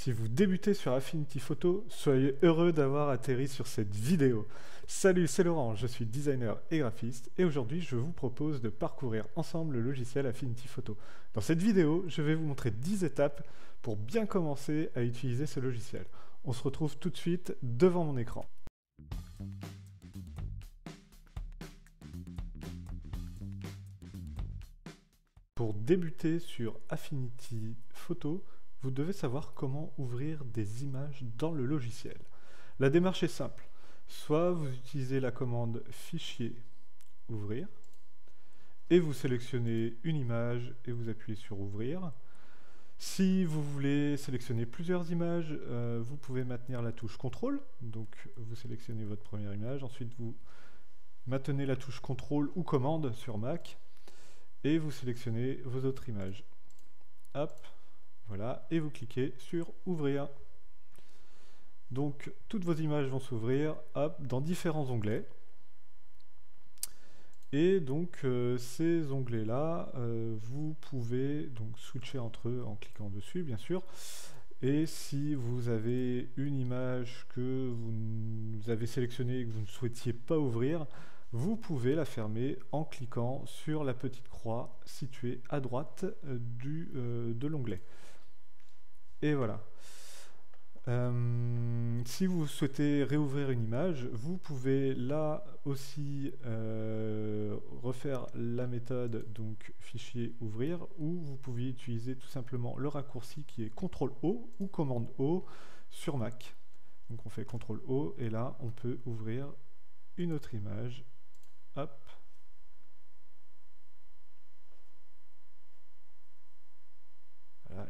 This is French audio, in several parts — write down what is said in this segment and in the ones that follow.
Si vous débutez sur Affinity Photo, soyez heureux d'avoir atterri sur cette vidéo. Salut, c'est Laurent, je suis designer et graphiste et aujourd'hui je vous propose de parcourir ensemble le logiciel Affinity Photo. Dans cette vidéo, je vais vous montrer 10 étapes pour bien commencer à utiliser ce logiciel. On se retrouve tout de suite devant mon écran. Pour débuter sur Affinity Photo, vous devez savoir comment ouvrir des images dans le logiciel. La démarche est simple. Soit vous utilisez la commande Fichier, Ouvrir, et vous sélectionnez une image et vous appuyez sur Ouvrir. Si vous voulez sélectionner plusieurs images, euh, vous pouvez maintenir la touche CTRL, donc vous sélectionnez votre première image, ensuite vous maintenez la touche CTRL ou commande sur Mac, et vous sélectionnez vos autres images. Hop, voilà, et vous cliquez sur Ouvrir. Donc toutes vos images vont s'ouvrir dans différents onglets. Et donc euh, ces onglets-là, euh, vous pouvez donc switcher entre eux en cliquant dessus, bien sûr. Et si vous avez une image que vous avez sélectionnée et que vous ne souhaitiez pas ouvrir, vous pouvez la fermer en cliquant sur la petite croix située à droite euh, de l'onglet. Et voilà. Euh, si vous souhaitez réouvrir une image, vous pouvez là aussi euh, refaire la méthode donc fichier ouvrir ou vous pouvez utiliser tout simplement le raccourci qui est CTRL O ou commande O sur Mac. Donc on fait CTRL O et là on peut ouvrir une autre image. Hop.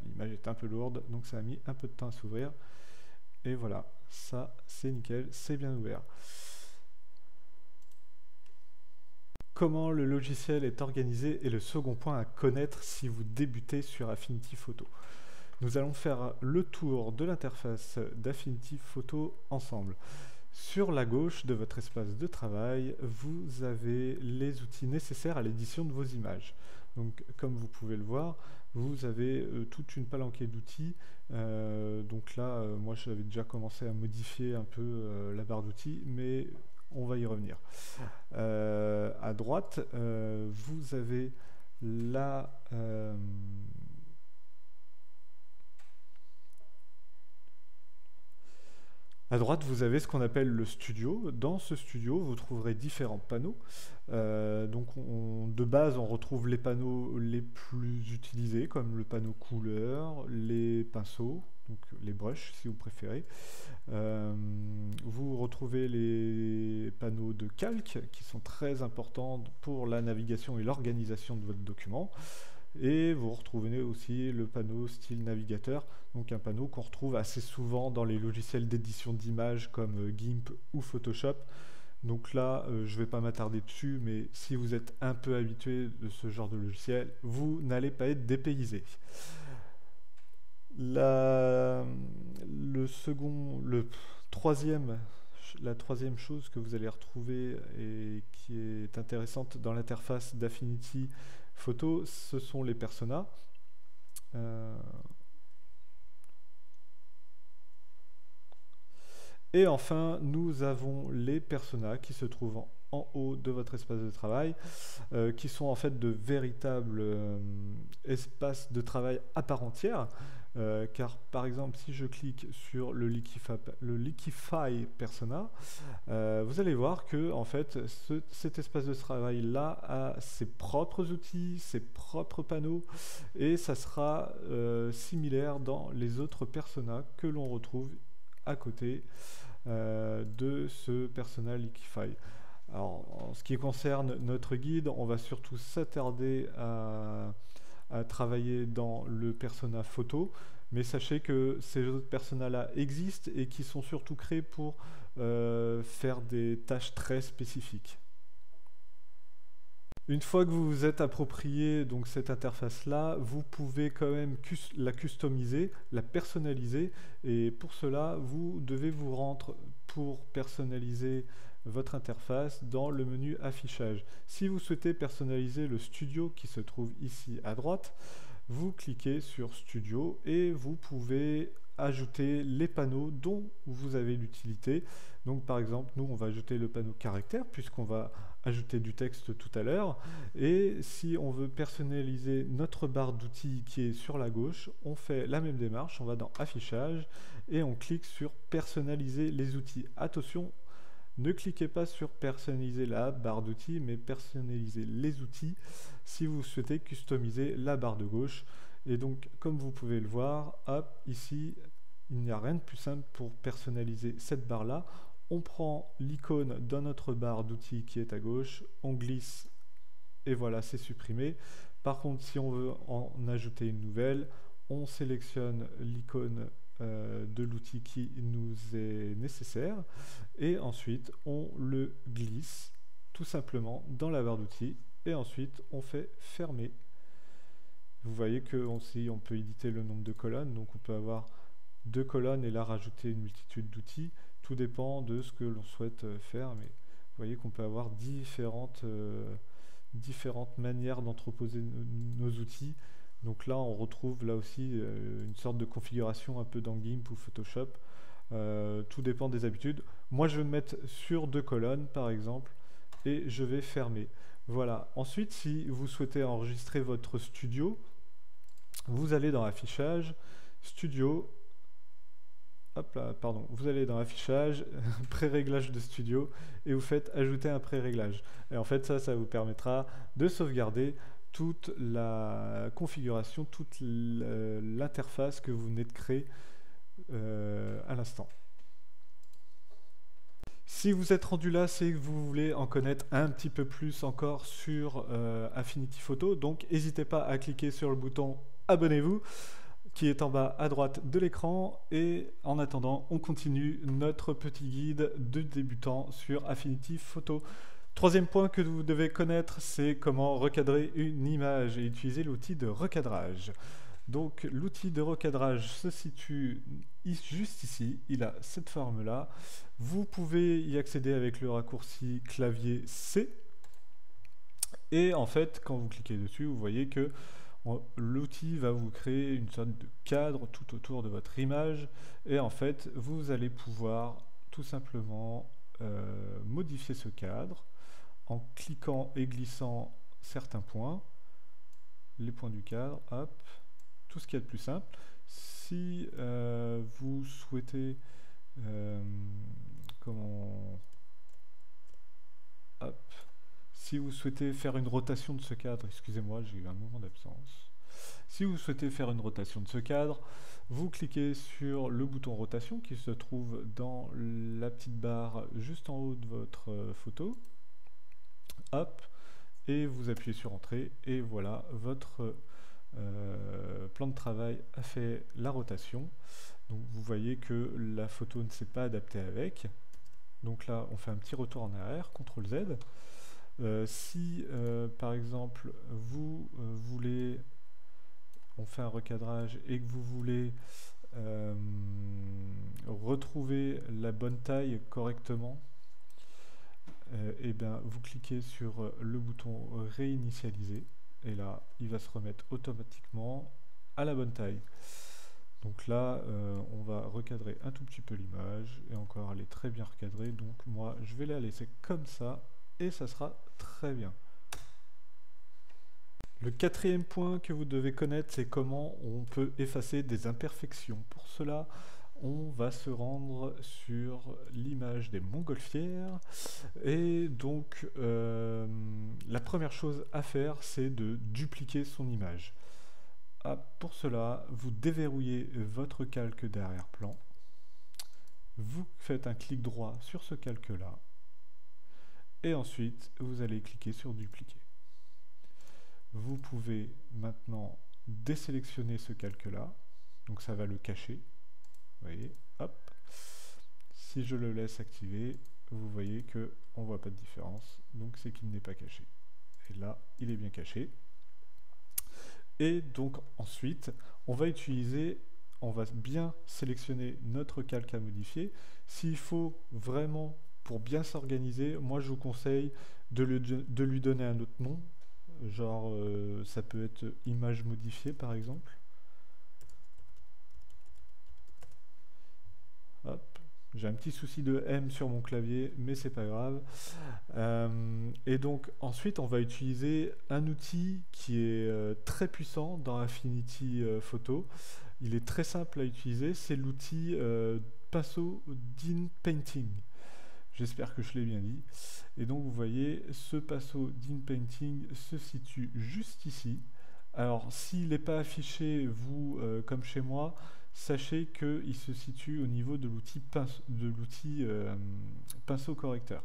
L'image est un peu lourde, donc ça a mis un peu de temps à s'ouvrir. Et voilà, ça c'est nickel, c'est bien ouvert. Comment le logiciel est organisé est le second point à connaître si vous débutez sur Affinity Photo. Nous allons faire le tour de l'interface d'Affinity Photo ensemble. Sur la gauche de votre espace de travail, vous avez les outils nécessaires à l'édition de vos images. Donc, comme vous pouvez le voir, vous avez euh, toute une palanquée d'outils. Euh, donc là, euh, moi, j'avais déjà commencé à modifier un peu la barre d'outils, mais on va y revenir. à droite, vous avez la À droite, vous avez ce qu'on appelle le studio. Dans ce studio, vous trouverez différents panneaux. Euh, donc, de base, on retrouve les panneaux les plus utilisés, comme le panneau couleur, les pinceaux, donc les brushes si vous préférez. Euh, vous retrouvez les panneaux de calque qui sont très importants pour la navigation et l'organisation de votre document. Et vous retrouvez aussi le panneau style navigateur, donc un panneau qu'on retrouve assez souvent dans les logiciels d'édition d'images comme euh, GIMP ou Photoshop. Donc là, euh, je ne vais pas m'attarder dessus, mais si vous êtes un peu habitué de ce genre de logiciel, vous n'allez pas être dépaysé. La, troisième chose que vous allez retrouver et qui est intéressante dans l'interface d'Affinity Photo, ce sont les personas. Euh, et enfin, nous avons les personas qui se trouvent en, haut de votre espace de travail, euh, qui sont en fait de véritables euh, espaces de travail à part entière. Euh, car par exemple, si je clique sur le Liquify, Persona, euh, vous allez voir que en fait, cet espace de travail là a ses propres outils, ses propres panneaux, et ça sera euh, similaire dans les autres personas que l'on retrouve à côté de ce persona Liquify. Alors, en ce qui concerne notre guide, on va surtout s'attarder à à travailler dans le persona photo, mais sachez que ces autres personas-là existent et qui sont surtout créés pour euh, faire des tâches très spécifiques. Une fois que vous vous êtes approprié donc cette interface-là, vous pouvez quand même la customiser, la personnaliser, et pour cela, vous devez vous rendre pour personnaliser votre interface dans le menu affichage. Si vous souhaitez personnaliser le studio qui se trouve ici à droite, vous cliquez sur studio et vous pouvez ajouter les panneaux dont vous avez l'utilité. Donc par exemple, nous, on va ajouter le panneau caractère puisqu'on va ajouter du texte tout à l'heure. Et si on veut personnaliser notre barre d'outils qui est sur la gauche, on fait la même démarche, on va dans affichage et on clique sur personnaliser les outils. Attention, ne cliquez pas sur personnaliser la barre d'outils, mais personnaliser les outils si vous souhaitez customiser la barre de gauche. Et donc, comme vous pouvez le voir, hop, ici, il n'y a rien de plus simple pour personnaliser cette barre-là. On prend l'icône dans notre barre d'outils qui est à gauche, on glisse et voilà, c'est supprimé. Par contre, si on veut en ajouter une nouvelle, on sélectionne l'icône de l'outil qui nous est nécessaire. Et ensuite on le glisse tout simplement dans la barre d'outils. Et ensuite on fait fermer. Vous voyez que on peut éditer le nombre de colonnes. Donc on peut avoir deux colonnes et là rajouter une multitude d'outils. Tout dépend de ce que l'on souhaite euh, faire. Mais vous voyez qu'on peut avoir différentes euh, différentes manières d'entreposer nos outils donc là, on retrouve là aussi euh, une sorte de configuration un peu dans GIMP ou Photoshop. Euh, tout dépend des habitudes. Moi, je vais me mettre sur deux colonnes, par exemple, et je vais fermer. Voilà. Ensuite, si vous souhaitez enregistrer votre studio, vous allez dans Affichage, Studio, hop là, pardon, vous allez dans Affichage, Pré-réglage de studio, et vous faites Ajouter un pré-réglage. Et en fait, ça, ça vous permettra de sauvegarder toute la configuration, toute l'interface que vous venez de créer euh, à l'instant. Si vous êtes rendu là, c'est que vous voulez en connaître un petit peu plus encore sur euh, Affinity Photo. Donc n'hésitez pas à cliquer sur le bouton abonnez-vous qui est en bas à droite de l'écran. Et en attendant, on continue notre petit guide de débutant sur Affinity Photo. Troisième point que vous devez connaître, c'est comment recadrer une image et utiliser l'outil de recadrage. Donc l'outil de recadrage se situe juste ici, il a cette forme-là. Vous pouvez y accéder avec le raccourci clavier C. Et en fait, quand vous cliquez dessus, vous voyez que l'outil va vous créer une sorte de cadre tout autour de votre image. Et en fait, vous allez pouvoir tout simplement euh, modifier ce cadre en cliquant et glissant certains points, les points du cadre, hop, tout ce qui est de plus simple. Si euh, vous souhaitez euh, comment si vous souhaitez faire une rotation de ce cadre, excusez-moi, j'ai eu un moment d'absence. Si vous souhaitez faire une rotation de ce cadre, vous cliquez sur le bouton rotation qui se trouve dans la petite barre juste en haut de votre euh, photo hop, et vous appuyez sur Entrée, et voilà, votre euh, plan de travail a fait la rotation. Donc vous voyez que la photo ne s'est pas adaptée avec. Donc là, on fait un petit retour en arrière, CTRL Z. Euh, si, euh, par exemple, vous voulez, on fait un recadrage et que vous voulez retrouver la bonne taille correctement, et euh, eh bien, vous cliquez sur euh, le bouton réinitialiser et là il va se remettre automatiquement à la bonne taille. Donc là, euh, on va recadrer un tout petit peu l'image et encore elle est très bien recadrée. Donc moi, je vais la laisser comme ça et ça sera très bien. Le quatrième point que vous devez connaître, c'est comment on peut effacer des imperfections. Pour cela, on va se rendre sur l'image des montgolfières. Et donc euh, la première chose à faire c'est de dupliquer son image. Ah, pour cela vous déverrouillez votre calque d'arrière-plan vous faites un clic droit sur ce calque là et ensuite vous allez cliquer sur dupliquer. Vous pouvez maintenant désélectionner ce calque là donc ça va le cacher voyez, hop. Si je le laisse activer, vous voyez que on voit pas de différence, donc c'est qu'il n'est pas caché. Et là, il est bien caché. Et donc ensuite, on va utiliser, on va bien sélectionner notre calque à modifier. S'il faut vraiment, pour bien s'organiser, moi je vous conseille de, lui donner un autre nom. Genre, euh, ça peut être image modifiée par exemple. J'ai un petit souci de M sur mon clavier, mais c'est pas grave. Euh, et donc ensuite, on va utiliser un outil qui est euh, très puissant dans Affinity Photo. Il est très simple à utiliser, c'est l'outil pinceau d'InPainting. J'espère que je l'ai bien dit. Et donc vous voyez, ce pinceau d'InPainting se situe juste ici. Alors s'il n'est pas affiché, vous, euh, comme chez moi, sachez qu'il se situe au niveau de l'outil pinceau, euh, pinceau correcteur.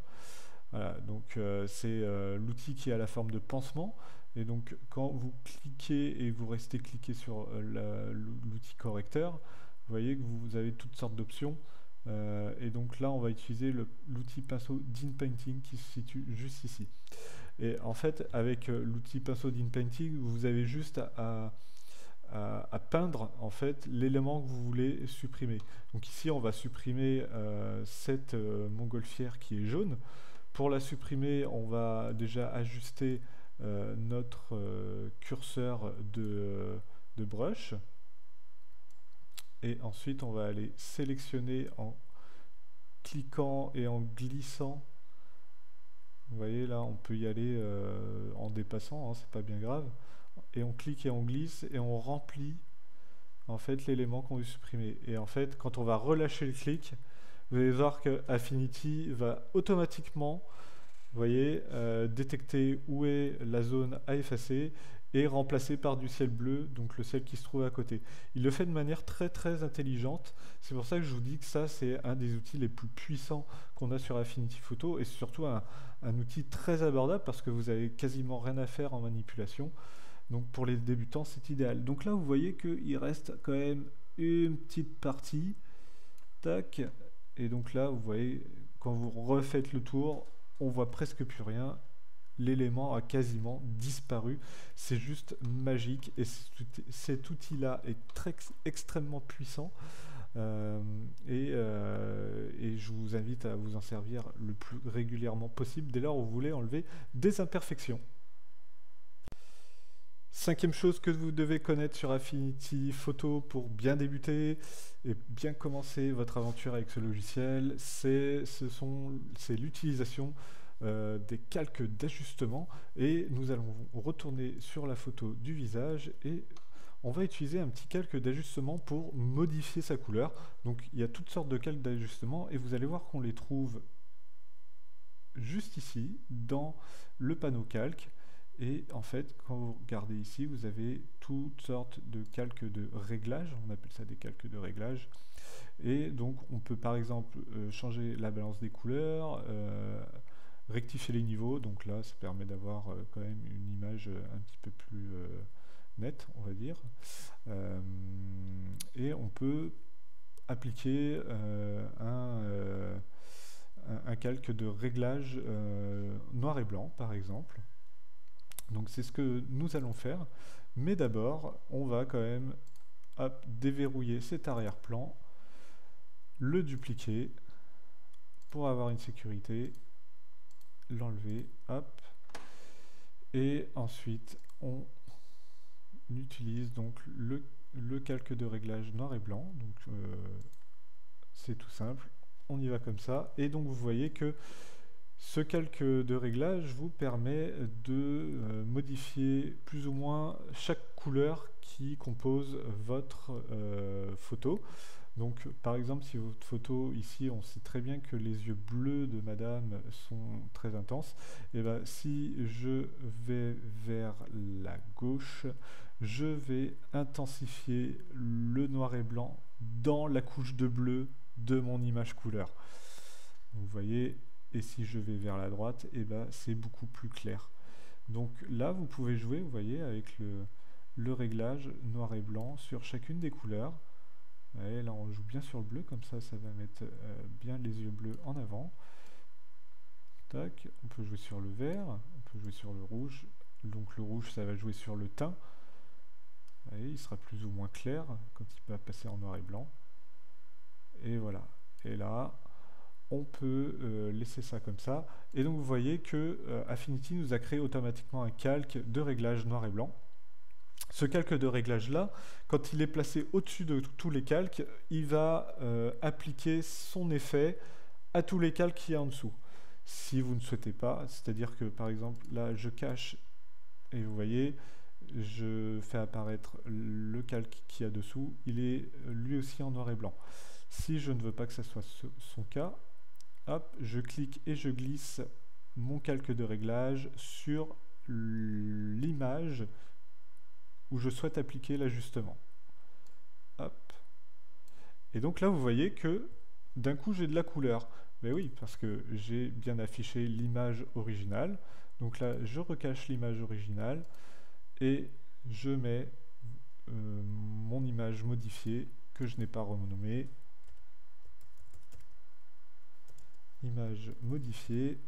Donc euh, c'est l'outil qui a la forme de pansement. Et donc quand vous cliquez et vous restez cliqué sur l'outil correcteur, vous voyez que vous avez toutes sortes d'options. et donc là, on va utiliser l'outil pinceau d'InPainting qui se situe juste ici. Et en fait, avec euh, l'outil pinceau d'InPainting, vous avez juste à, peindre en fait l'élément que vous voulez supprimer. Donc ici, on va supprimer euh, cette euh, montgolfière qui est jaune. Pour la supprimer, on va déjà ajuster notre curseur de, de brush. Et ensuite, on va aller sélectionner en cliquant et en glissant vous voyez là, on peut y aller euh, en dépassant, hein, c'est pas bien grave. Et on clique et on glisse et on remplit en fait l'élément qu'on veut supprimer. Et en fait, quand on va relâcher le clic, vous allez voir que Affinity va automatiquement, voyez, euh, détecter où est la zone à effacer et remplacé par du ciel bleu, donc le ciel qui se trouve à côté. Il le fait de manière très très intelligente. C'est pour ça que je vous dis que ça, c'est un des outils les plus puissants qu'on a sur Affinity Photo et surtout un, outil très abordable parce que vous avez quasiment rien à faire en manipulation. Donc pour les débutants, c'est idéal. Donc là, vous voyez qu'il reste quand même une petite partie. Tac. Et donc là, vous voyez, quand vous refaites le tour, on voit presque plus rien l'élément a quasiment disparu. C'est juste magique et cet outil-là est très, extrêmement puissant. Euh, euh, et, je vous invite à vous en servir le plus régulièrement possible dès lors où vous voulez enlever des imperfections. Cinquième chose que vous devez connaître sur Affinity Photo pour bien débuter et bien commencer votre aventure avec ce logiciel, c'est l'utilisation euh, des calques d'ajustement et nous allons retourner sur la photo du visage et on va utiliser un petit calque d'ajustement pour modifier sa couleur. Donc il y a toutes sortes de calques d'ajustement et vous allez voir qu'on les trouve juste ici dans le panneau calque. Et en fait, quand vous regardez ici, vous avez toutes sortes de calques de réglage, on appelle ça des calques de réglage. Et donc on peut par exemple euh, changer la balance des couleurs, euh, rectifier les niveaux, donc là ça permet d'avoir euh, quand même une image un petit peu plus nette, on va dire. et on peut appliquer un, un, calque de réglage noir et blanc, par exemple. Donc c'est ce que nous allons faire. Mais d'abord, on va quand même déverrouiller cet arrière-plan, le dupliquer pour avoir une sécurité l'enlever, hop, et ensuite on utilise donc le, le, calque de réglage noir et blanc, donc euh, c'est tout simple, on y va comme ça, et donc vous voyez que ce calque de réglage vous permet de euh, modifier plus ou moins chaque couleur qui compose votre euh, photo. Donc, par exemple, si votre photo, ici, on sait très bien que les yeux bleus de madame sont très intenses, et eh bien si je vais vers la gauche, je vais intensifier le noir et blanc dans la couche de bleu de mon image couleur. Vous voyez, et si je vais vers la droite, et eh ben c'est beaucoup plus clair. Donc là, vous pouvez jouer, vous voyez, avec le, réglage noir et blanc sur chacune des couleurs là, on joue bien sur le bleu, comme ça, ça va mettre euh, bien les yeux bleus en avant. Tac, on peut jouer sur le vert, on peut jouer sur le rouge. Donc le rouge, ça va jouer sur le teint. il sera plus ou moins clair quand il va passer en noir et blanc. Et voilà. Et là, on peut euh, laisser ça comme ça. Et donc vous voyez que euh, Affinity nous a créé automatiquement un calque de réglage noir et blanc. ce calque de réglage là, quand il est placé au-dessus de tous les calques, il va euh, appliquer son effet à tous les calques qui y a en dessous. Si vous ne souhaitez pas, c'est-à-dire que par exemple là je cache et vous voyez, je fais apparaître le calque qui y a dessous, il est lui aussi en noir et blanc. Si je ne veux pas que ce soit son cas, hop, je clique et je glisse mon calque de réglage sur l'image où je souhaite appliquer l'ajustement. Hop. Et donc là, vous voyez que d'un coup, j'ai de la couleur. Mais oui, parce que j'ai bien affiché l'image originale. Donc là, je recache l'image originale et je mets euh, mon image modifiée que je n'ai pas renommée. Image modifiée.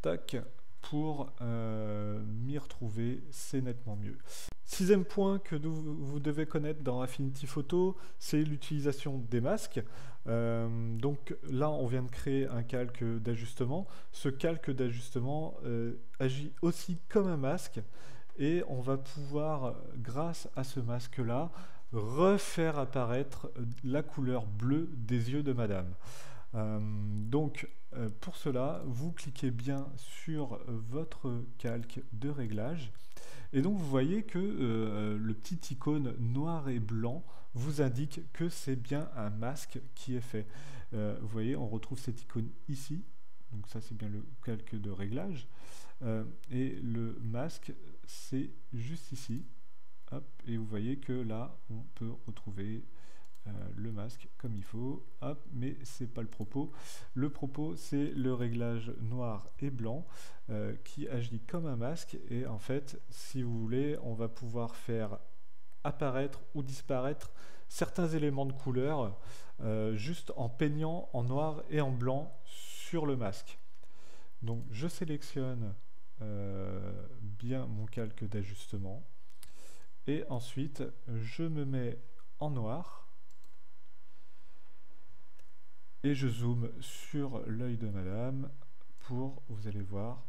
Tac, pour euh, m'y retrouver, c'est nettement mieux. Sixième point que vous devez connaître dans Affinity Photo, c'est l'utilisation des masques. Euh, donc là, on vient de créer un calque d'ajustement. Ce calque d'ajustement euh, agit aussi comme un masque et on va pouvoir, grâce à ce masque-là, refaire apparaître la couleur bleue des yeux de madame. donc euh, pour cela, vous cliquez bien sur votre calque de réglage. Et donc vous voyez que euh, le petit icône noir et blanc vous indique que c'est bien un masque qui est fait. Euh, vous voyez, on retrouve cette icône ici. Donc ça c'est bien le calque de réglage. et le masque c'est juste ici. Et vous voyez que là on peut retrouver euh, le masque comme il faut. Hop, mais c'est pas le propos. Le propos, c'est le réglage noir et blanc euh, qui agit comme un masque. Et en fait, si vous voulez, on va pouvoir faire apparaître ou disparaître certains éléments de couleur euh, juste en peignant en noir et en blanc sur le masque. Donc je sélectionne bien mon calque d'ajustement et ensuite je me mets en noir et je zoome sur l'œil de madame pour, vous allez voir,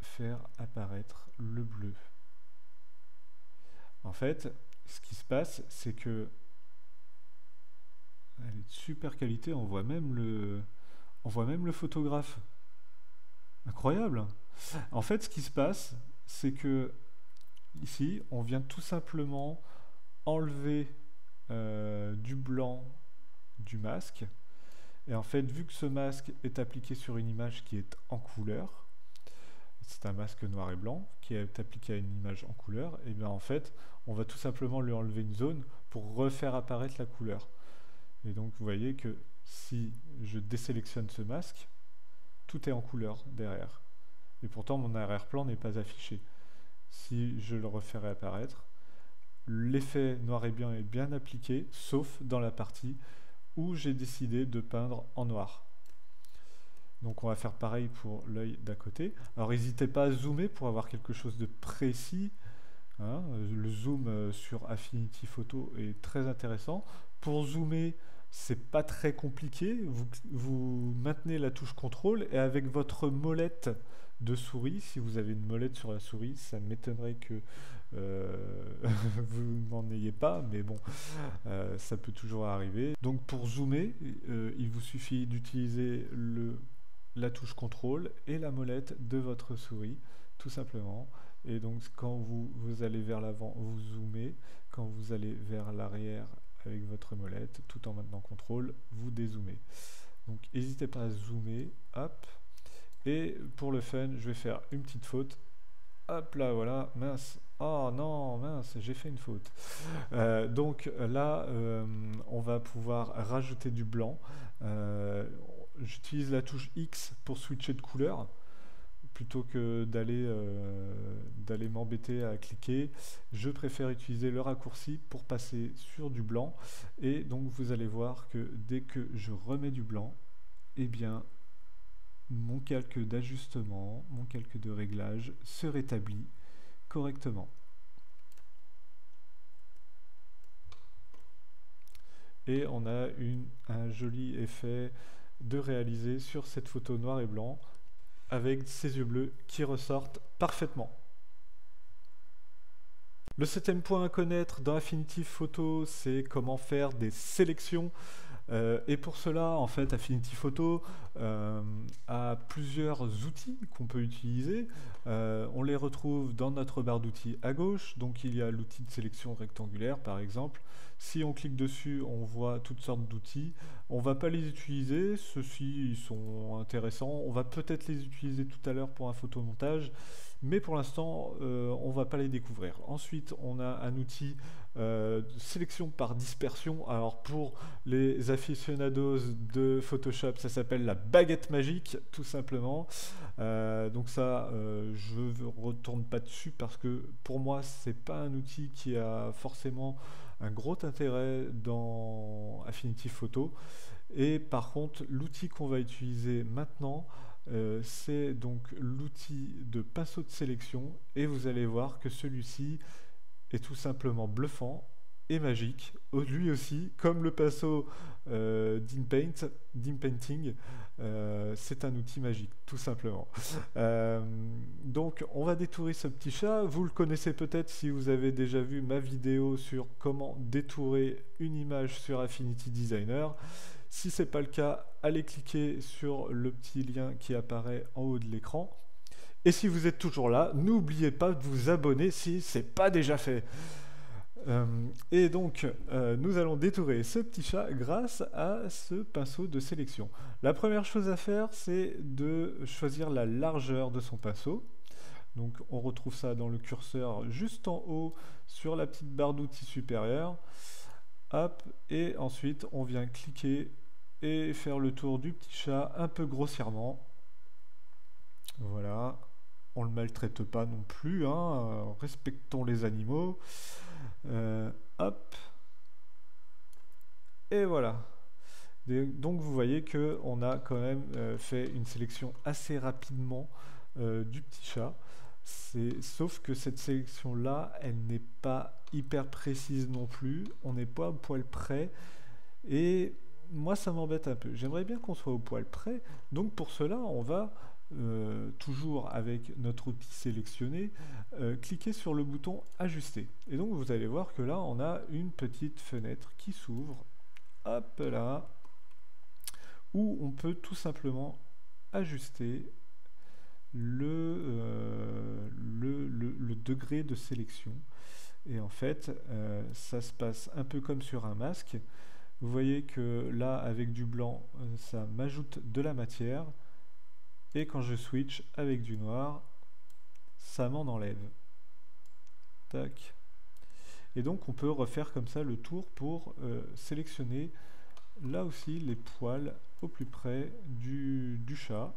faire apparaître le bleu. En fait, ce qui se passe, c'est que elle est de super qualité, on voit même le, on voit même le photographe. Incroyable. En fait, ce qui se passe, c'est que ici, on vient tout simplement enlever euh, du blanc du masque et en fait, vu que ce masque est appliqué sur une image qui est en couleur, c'est un masque noir et blanc qui est appliqué à une image en couleur, et bien en fait, on va tout simplement lui enlever une zone pour refaire apparaître la couleur. Et donc vous voyez que si je désélectionne ce masque, tout est en couleur derrière. Et pourtant mon arrière-plan n'est pas affiché. Si je le refais apparaître, l'effet noir et blanc est bien appliqué, sauf dans la partie où j'ai décidé de peindre en noir. Donc on va faire pareil pour l'œil d'à côté. Alors n'hésitez pas à zoomer pour avoir quelque chose de précis. Hein. Le zoom euh, sur Affinity Photo est très intéressant. Pour zoomer, c'est pas très compliqué. Vous, vous, maintenez la touche contrôle et avec votre molette de souris, si vous avez une molette sur la souris, ça m'étonnerait que euh, vous n'en ayez pas, mais bon, euh, ça peut toujours arriver. Donc pour zoomer, euh, il vous suffit d'utiliser la touche contrôle et la molette de votre souris, tout simplement. Et donc quand vous, vous allez vers l'avant, vous zoomez. Quand vous allez vers l'arrière avec votre molette, tout en maintenant contrôle, vous dézoomez. Donc n'hésitez pas à zoomer, hop. Et pour le fun, je vais faire une petite faute. Hop là, voilà, mince, Oh non, mince, j'ai fait une faute. Euh, donc là, euh, on va pouvoir rajouter du blanc. Euh, j'utilise la touche X pour switcher de couleur plutôt que d'aller d'aller m'embêter à cliquer. Je préfère utiliser le raccourci pour passer sur du blanc. Et donc vous allez voir que dès que je remets du blanc, eh bien mon calque d'ajustement, mon calque de réglage se rétablit correctement. Et on a un joli effet de réaliser sur cette photo noir et blanc avec ses yeux bleus qui ressortent parfaitement. Le septième point à connaître dans Affinity Photo, c'est comment faire des sélections. Euh, et pour cela, en fait, Affinity Photo euh, plusieurs outils qu'on peut utiliser. Euh, on les retrouve dans notre barre d'outils à gauche. Donc il y a l'outil de sélection rectangulaire, par exemple. Si on clique dessus, on voit toutes sortes d'outils. On va pas les utiliser, ceux-ci sont intéressants. On va peut-être les utiliser tout à l'heure pour un photomontage, mais pour l'instant, on ne va pas les découvrir. Ensuite, on a un outil euh, sélection par dispersion. Alors pour les aficionados de Photoshop, ça s'appelle la baguette magique, tout simplement. Euh, donc ça, euh, je ne retourne pas dessus parce que pour moi, c'est pas un outil qui a forcément un gros intérêt dans Affinity Photo. Et par contre, l'outil qu'on va utiliser maintenant, c'est donc l'outil de pinceau de sélection et vous allez voir que celui-ci est tout simplement bluffant et magique, lui aussi, comme le pinceau euh, d'InPaint, d'InPainting, euh, c'est un outil magique, tout simplement. Euh, donc, on va détourer ce petit chat. Vous le connaissez peut-être si vous avez déjà vu ma vidéo sur comment détourer une image sur Affinity Designer. Si ce n'est pas le cas, allez cliquer sur le petit lien qui apparaît en haut de l'écran. Et si vous êtes toujours là, n'oubliez pas de vous abonner si ce n'est pas déjà fait. Euh, et donc, euh, nous allons détourer ce petit chat grâce à ce pinceau de sélection. La première chose à faire, c'est de choisir la largeur de son pinceau. Donc, on retrouve ça dans le curseur juste en haut sur la petite barre d'outils supérieure. Hop, et ensuite, on vient cliquer et faire le tour du petit chat un peu grossièrement. Voilà on le maltraite pas non plus, hein, euh, respectons les animaux. Euh, hop. Et voilà. Donc vous voyez que on a quand même euh, fait une sélection assez rapidement du petit chat. Sauf que cette sélection-là, elle n'est pas hyper précise non plus. On n'est pas au poil près. Et moi, ça m'embête un peu. J'aimerais bien qu'on soit au poil près. Donc pour cela, on va euh, toujours avec notre outil sélectionné, euh, cliquez sur le bouton ajuster. Et donc vous allez voir que là on a une petite fenêtre qui s'ouvre, hop là, où on peut tout simplement ajuster le, euh, le, degré de sélection. Et en fait, ça se passe un peu comme sur un masque. Vous voyez que là, avec du blanc, ça m'ajoute de la matière. Et quand je switch avec du noir, ça m'en enlève. Tac. Et donc on peut refaire comme ça le tour pour euh, sélectionner là aussi les poils au plus près du, chat.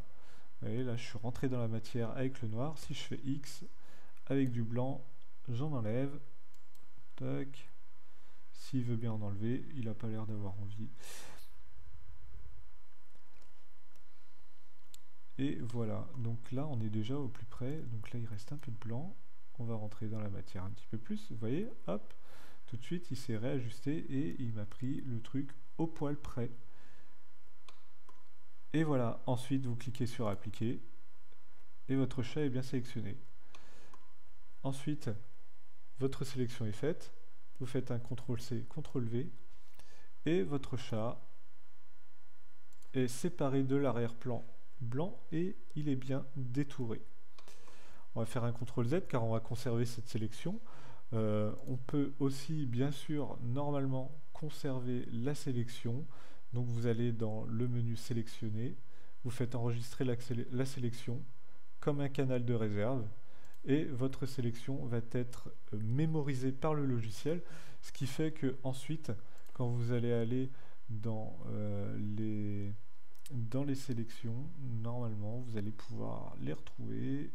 Et là je suis rentré dans la matière avec le noir. Si je fais X avec du blanc, j'en enlève. Tac. S'il veut bien en enlever, il n'a pas l'air d'avoir envie. Et voilà, donc là on est déjà au plus près, donc là il reste un peu de blanc, on va rentrer dans la matière un petit peu plus, vous voyez, hop, tout de suite il s'est réajusté et il m'a pris le truc au poil près. Et voilà, ensuite vous cliquez sur appliquer. Et votre chat est bien sélectionné. Ensuite, votre sélection est faite, vous faites un CTRL-C, CTRL-V et votre chat est séparé de l'arrière-plan blanc et il est bien détouré. On va faire un CTRL Z car on va conserver cette sélection. Euh, on peut aussi bien sûr normalement conserver la sélection. Donc vous allez dans le menu sélectionner, vous faites enregistrer la sélection comme un canal de réserve et votre sélection va être euh, mémorisée par le logiciel, ce qui fait que ensuite quand vous allez aller dans euh, les dans les sélections, normalement, vous allez pouvoir les retrouver.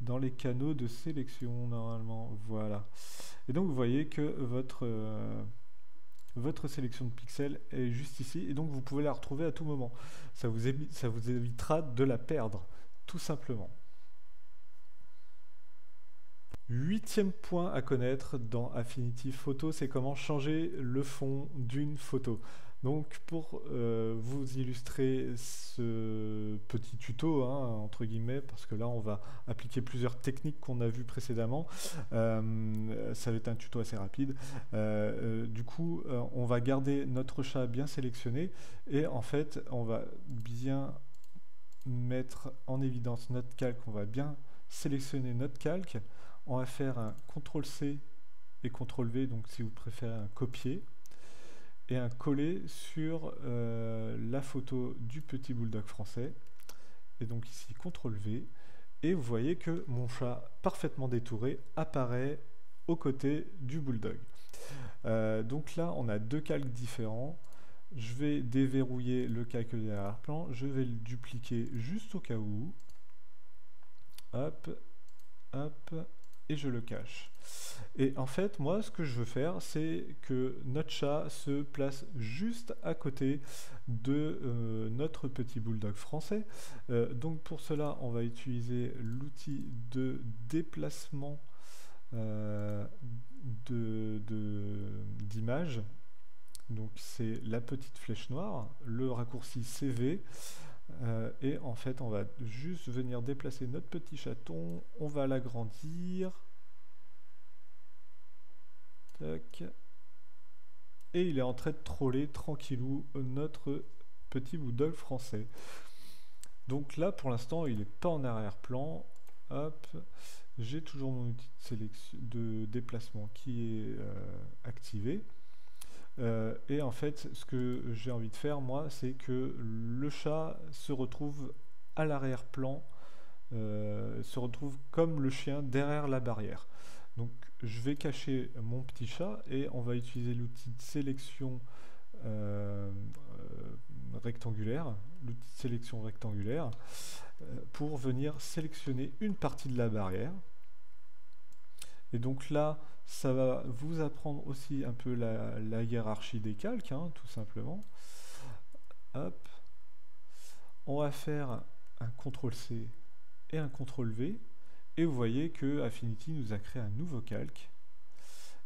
Dans les canaux de sélection, normalement. Voilà. Et donc, vous voyez que votre, euh, votre sélection de pixels est juste ici. Et donc, vous pouvez la retrouver à tout moment. Ça vous, ça vous évitera de la perdre, tout simplement. Huitième point à connaître dans Affinity Photo, c'est comment changer le fond d'une photo. Donc pour euh, vous illustrer ce petit tuto, hein, entre guillemets, parce que là on va appliquer plusieurs techniques qu'on a vues précédemment, euh, ça va être un tuto assez rapide. Euh, du coup, on va garder notre chat bien sélectionné et en fait on va bien mettre en évidence notre calque, on va bien sélectionner notre calque, on va faire un CTRL-C et CTRL-V, donc si vous préférez un copier, et un coller sur euh, la photo du petit bulldog français. Et donc ici, CTRL V. Et vous voyez que mon chat parfaitement détouré apparaît aux côtés du bulldog. Euh, donc là, on a deux calques différents. Je vais déverrouiller le calque de l'arrière-plan. Je vais le dupliquer juste au cas où. Hop, hop, et je le cache. Et en fait, moi, ce que je veux faire, c'est que notre chat se place juste à côté de euh, notre petit bulldog français. Euh, donc pour cela, on va utiliser l'outil de déplacement euh, d'image. donc c'est la petite flèche noire, le raccourci CV. Et en fait, on va juste venir déplacer notre petit chaton, on va l'agrandir, et il est en train de troller tranquillou notre petit bulldog français. Donc là, pour l'instant, il n'est pas en arrière-plan. Hop, j'ai toujours mon outil de déplacement qui est euh, activé. Euh, et en fait, ce que j'ai envie de faire, moi, c'est que le chat se retrouve à l'arrière-plan, euh, se retrouve comme le chien derrière la barrière. Donc je vais cacher mon petit chat et on va utiliser l'outil de sélection euh, rectangulaire, l'outil de sélection rectangulaire, pour venir sélectionner une partie de la barrière. Et donc là, ça va vous apprendre aussi un peu la, hiérarchie des calques, hein, tout simplement. On va faire un CTRL-C et un CTRL-V et vous voyez que Affinity nous a créé un nouveau calque.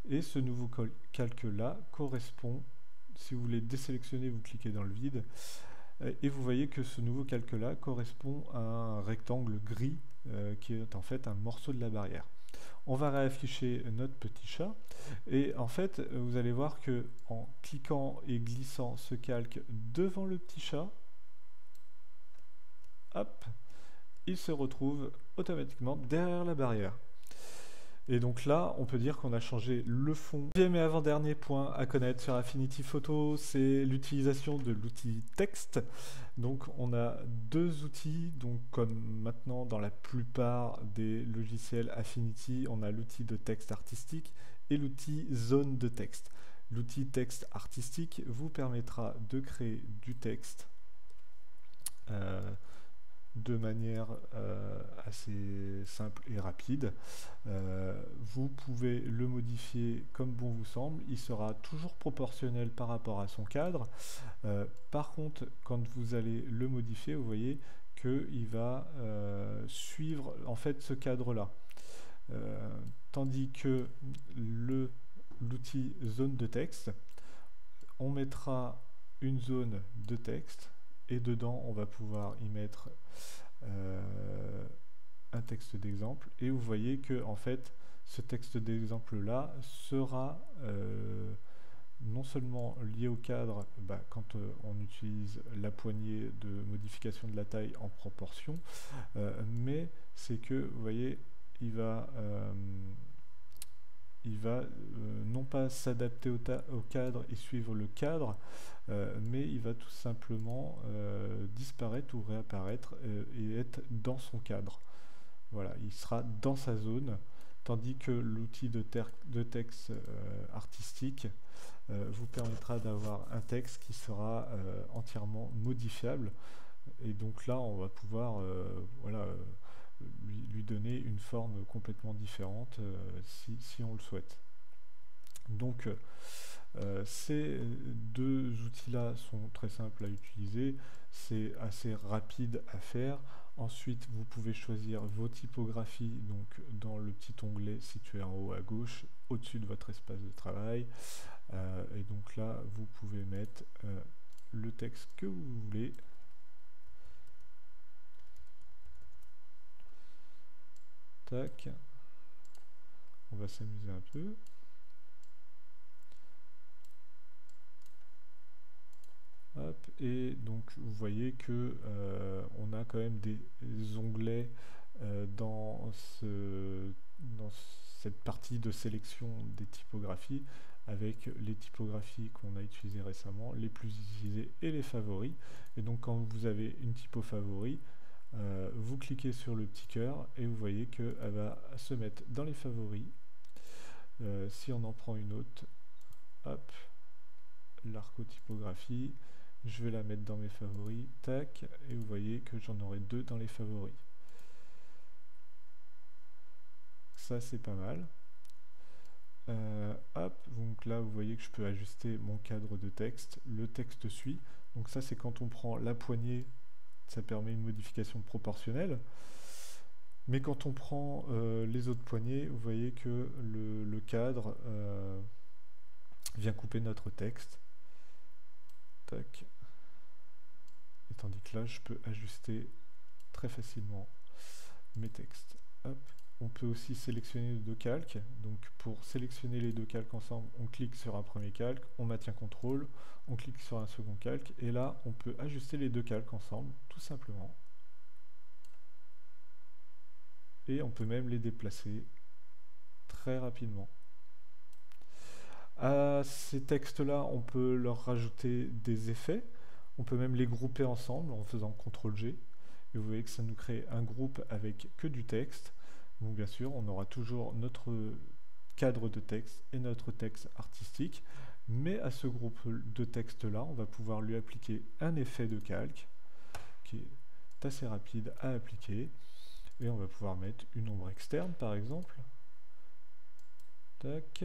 Et ce nouveau calque-là correspond, si vous voulez désélectionner, vous cliquez dans le vide. Euh, et vous voyez que ce nouveau calque-là correspond à un rectangle gris euh, qui est en fait un morceau de la barrière. On va réafficher notre petit chat et en fait vous allez voir que en cliquant et glissant ce calque devant le petit chat, hop, il se retrouve automatiquement derrière la barrière. Et donc là, on peut dire qu'on a changé le fond. Deuxième et avant-dernier point à connaître sur Affinity Photo, c'est l'utilisation de l'outil texte. Donc on a deux outils, donc comme maintenant dans la plupart des logiciels Affinity, on a l'outil de texte artistique et l'outil zone de texte. L'outil texte artistique vous permettra de créer du texte euh, de manière euh, assez simple et rapide. Euh, vous pouvez le modifier comme bon vous semble. Il sera toujours proportionnel par rapport à son cadre. Euh, par contre, quand vous allez le modifier, vous voyez qu'il va suivre en fait ce cadre-là. tandis que l'outil zone de texte, on mettra une zone de texte et dedans on va pouvoir y mettre euh, un texte d'exemple. Et vous voyez que en fait ce texte d'exemple là sera euh, non seulement lié au cadre bah, quand euh, on utilise la poignée de modification de la taille en proportion, mais c'est que vous voyez il va il va non pas s'adapter au, au, cadre et suivre le cadre, mais il va tout simplement euh, disparaître ou réapparaître euh, et être dans son cadre. Voilà, il sera dans sa zone, tandis que l'outil de, texte artistique vous permettra d'avoir un texte qui sera entièrement modifiable. Et donc là, on va pouvoir lui, donner une forme complètement différente si, si, on le souhaite. Donc, euh, ces deux outils-là sont très simples à utiliser, c'est assez rapide à faire. Ensuite, vous pouvez choisir vos typographies donc dans le petit onglet situé en haut à gauche, au-dessus de votre espace de travail. et donc là, vous pouvez mettre le texte que vous voulez. Tac. On va s'amuser un peu. Et donc vous voyez que euh, on a quand même des onglets euh, dans, ce, dans cette partie de sélection des typographies avec les typographies qu'on a utilisées récemment, les plus utilisées et les favoris. Et donc quand vous avez une typo favori, euh, vous cliquez sur le petit cœur et vous voyez qu'elle va se mettre dans les favoris. si on en prend une autre, hop, l'arco-typographie, je vais la mettre dans mes favoris, tac, et vous voyez que j'en aurai deux dans les favoris. Ça c'est pas mal. Euh, hop, donc là vous voyez que je peux ajuster mon cadre de texte, le texte suit, donc ça c'est quand on prend la poignée, ça permet une modification proportionnelle, mais quand on prend euh, les autres poignées, vous voyez que le, cadre euh, vient couper notre texte, tac, tandis que là je peux ajuster très facilement mes textes. On peut aussi sélectionner deux calques. Donc pour sélectionner les deux calques ensemble, on clique sur un premier calque, on maintient CTRL, on clique sur un second calque, et là on peut ajuster les deux calques ensemble, tout simplement. Et on peut même les déplacer très rapidement. À ces textes-là, on peut leur rajouter des effets. On peut même les grouper ensemble en faisant CTRL-G. Et vous voyez que ça nous crée un groupe avec que du texte. Donc bien sûr, on aura toujours notre cadre de texte et notre texte artistique, mais à ce groupe de texte-là, on va pouvoir lui appliquer un effet de calque qui est assez rapide à appliquer. Et on va pouvoir mettre une ombre externe, par exemple. Tac.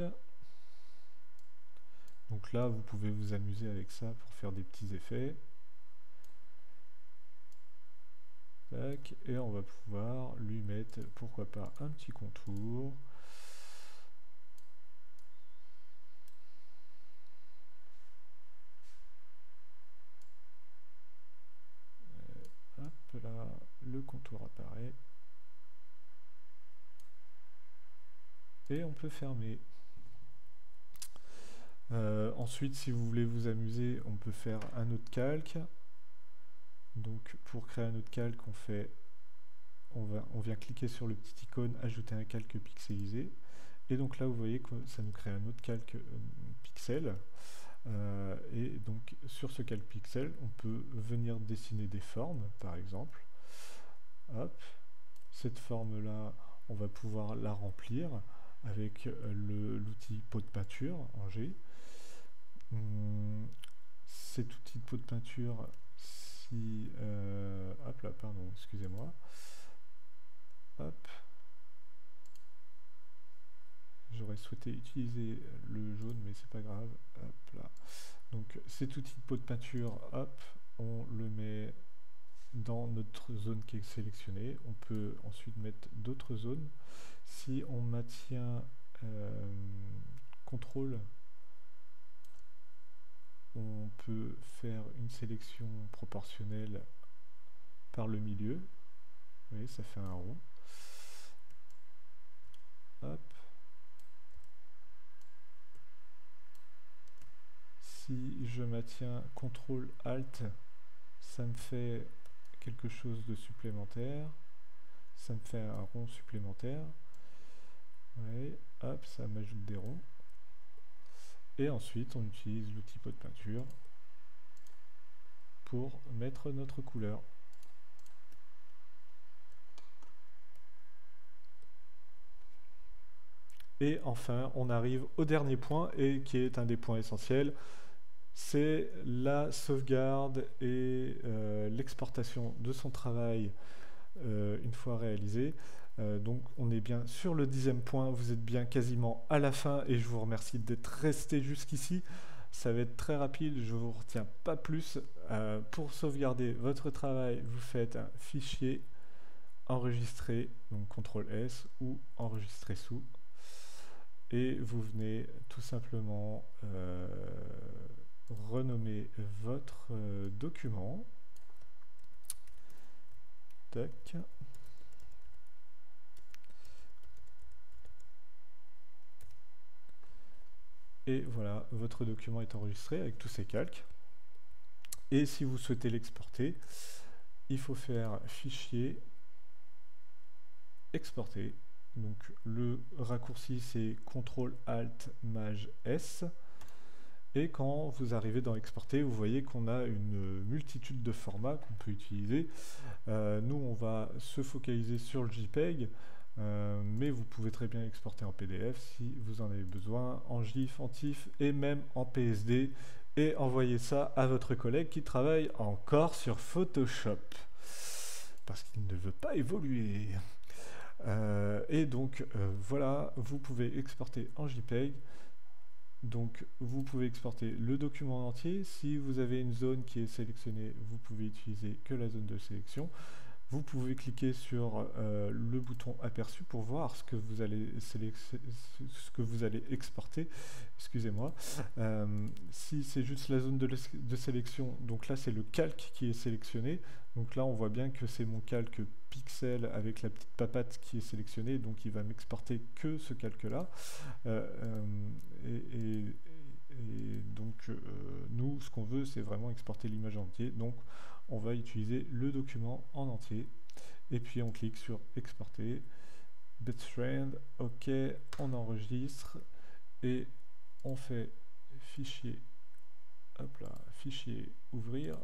Donc là, vous pouvez vous amuser avec ça pour faire des petits effets. et on va pouvoir lui mettre, pourquoi pas, un petit contour. hop là, le contour apparaît. Et on peut fermer. Euh, ensuite, si vous voulez vous amuser, on peut faire un autre calque. Donc pour créer un autre calque, on fait on, va, on vient cliquer sur le petit icône ajouter un calque pixelisé. Et donc là vous voyez que ça nous crée un autre calque euh, pixel. Euh, et donc sur ce calque pixel on peut venir dessiner des formes par exemple. Hop. Cette forme là on va pouvoir la remplir avec l'outil pot de peinture en G hum, cet outil de pot de peinture euh, hop là, pardon, excusez-moi. Hop. J'aurais souhaité utiliser le jaune, mais c'est pas grave. Hop là. Donc cet outil de pot de peinture, hop, on le met dans notre zone qui est sélectionnée. On peut ensuite mettre d'autres zones. Si on maintient euh, contrôle on peut faire une sélection proportionnelle par le milieu. Vous voyez, ça fait un rond. Si je maintiens CTRL ALT, ça me fait quelque chose de supplémentaire. Ça me fait un rond supplémentaire. hop, ça m'ajoute des ronds. Et ensuite, on utilise l'outil pot de peinture pour mettre notre couleur. Et enfin, on arrive au dernier point, et qui est un des points essentiels, c'est la sauvegarde et euh, l'exportation de son travail euh, une fois réalisé. Euh, donc on est bien sur le dixième point, vous êtes bien quasiment à la fin et je vous remercie d'être resté jusqu'ici. Ça va être très rapide, je ne vous retiens pas plus. Euh, pour sauvegarder votre travail, vous faites un fichier enregistrer, donc CTRL S ou enregistrer sous. et vous venez tout simplement euh, renommer votre document. Tac. Et voilà, votre document est enregistré avec tous ces calques. Et si vous souhaitez l'exporter, il faut faire fichier, exporter. Donc le raccourci c'est CTRL ALT MAJ S. Et quand vous arrivez dans exporter, vous voyez qu'on a une multitude de formats qu'on peut utiliser. Euh, nous, on va se focaliser sur le JPEG. Euh, mais vous pouvez très bien exporter en PDF si vous en avez besoin, en GIF, en TIFF et même en PSD et envoyer ça à votre collègue qui travaille encore sur Photoshop parce qu'il ne veut pas évoluer. Euh, et donc euh, voilà, vous pouvez exporter en JPEG. Donc vous pouvez exporter le document entier. Si vous avez une zone qui est sélectionnée, vous pouvez utiliser que la zone de sélection vous pouvez cliquer sur euh, le bouton aperçu pour voir ce que vous allez, ce que vous allez exporter. Excusez-moi. Euh, si c'est juste la zone de, de sélection, donc là c'est le calque qui est sélectionné. Donc là on voit bien que c'est mon calque pixel avec la petite papate qui est sélectionnée, donc il va m'exporter que ce calque-là. Euh, et, donc nous, ce qu'on veut, c'est vraiment exporter l'image entière. Donc on va utiliser le document en entier. Et puis on clique sur exporter. Bitstrand, ok, on enregistre et on fait fichier, hop là, fichier ouvrir.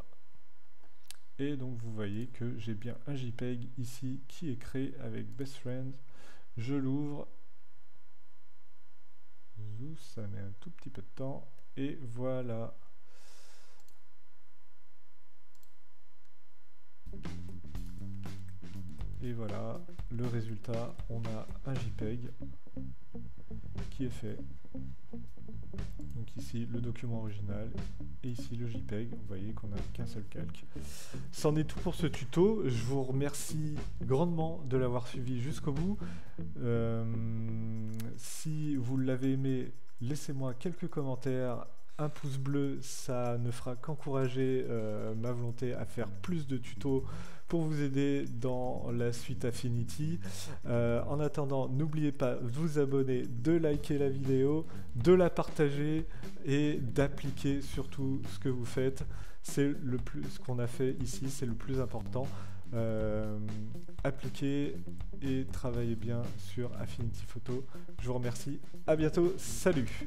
Et donc vous voyez que j'ai bien un JPEG ici qui est créé avec BestFriend. Je l'ouvre. Ça met un tout petit peu de temps. Et voilà. Et voilà, le résultat, on a un JPEG qui est fait. Donc ici le document original et ici le JPEG. Vous voyez qu'on n'a qu'un seul calque. C'en est tout pour ce tuto. Je vous remercie grandement de l'avoir suivi jusqu'au bout. Euh, si vous l'avez aimé, laissez-moi quelques commentaires un pouce bleu, ça ne fera qu'encourager euh, ma volonté à faire plus de tutos pour vous aider dans la suite Affinity. Euh, en attendant, n'oubliez pas de vous abonner, de liker la vidéo, de la partager et d'appliquer surtout ce que vous faites. C'est le plus ce qu'on a fait ici, c'est le plus important. Euh, appliquez et travaillez bien sur Affinity Photo. Je vous remercie. À bientôt. Salut.